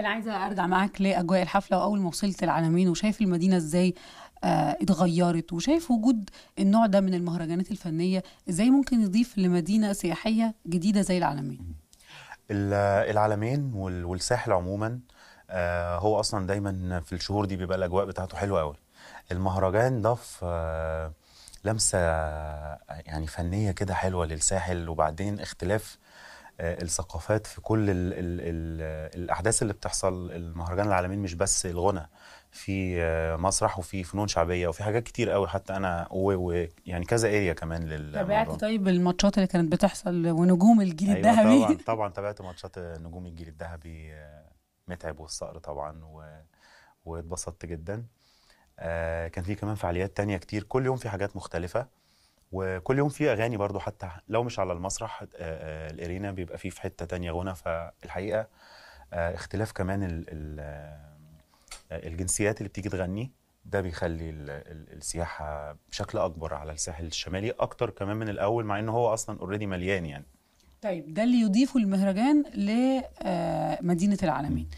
أنا عايزة أرجع معاك لأجواء الحفلة وأول ما وصلت العالمين وشايف المدينة إزاي آه اتغيرت وشايف وجود النوع ده من المهرجانات الفنية إزاي ممكن يضيف لمدينة سياحية جديدة زي العلمين؟ وال- والساحل عموما آه، هو أصلا دايما في الشهور دي بيبقى الأجواء بتاعته حلوة قوي المهرجان ضاف لمسة يعني فنية كده حلوة للساحل وبعدين اختلاف الثقافات في كل ال ال ال الأحداث اللي بتحصل المهرجان العالمين مش بس الغنى في آه، مسرح وفي فنون شعبية وفي حاجات كتير قوي حتى أنا ويعني كذا اريا كمان تابعت طيب الماتشات اللي كانت بتحصل ونجوم الجيل أيوه الذهبي؟ طبعا طبعا تابعت ماتشات نجوم الجيل الذهبي آه، متعب والصقر طبعا و... واتبسطت جدا. آه، كان في كمان فعاليات تانية كتير كل يوم في حاجات مختلفة. وكل يوم في أغاني برضو حتى لو مش على المسرح آه، آه، الإرينا بيبقى فيه في حتة تانية غنى فالحقيقة آه، اختلاف كمان ال... ال... الجنسيات اللي بتيجي تغني ده بيخلي ال... ال- السياحة بشكل أكبر على الساحل الشمالي أكتر كمان من الأول مع إنه هو أصلا اوريدي مليان يعني. طيب ده اللي يضيفه المهرجان لمدينه العالمين.